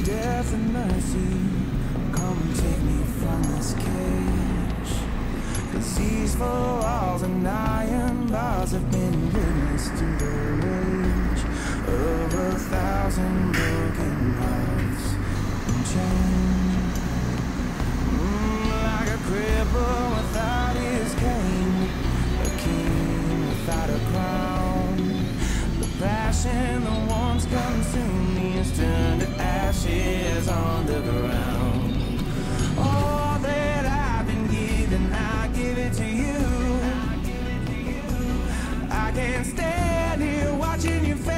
death and mercy, come and take me from this cage. Cause these four walls and iron bars have been witness to the rage of a thousand broken hearts and chains. Mm, like a cripple without his cane, a king without a crown. The passion that once consumed me is turned can't stand here watching you fail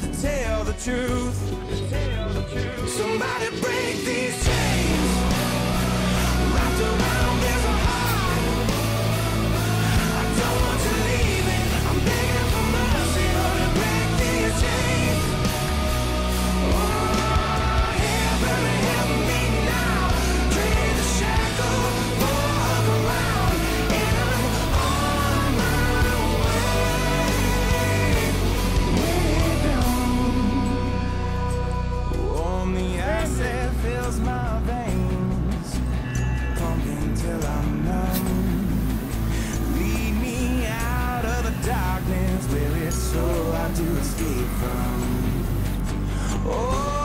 to tell the truth. Somebody break these chains. Wrapped around fills my veins, pumping till I'm numb. Lead me out of the darkness where it's so hard to escape from. All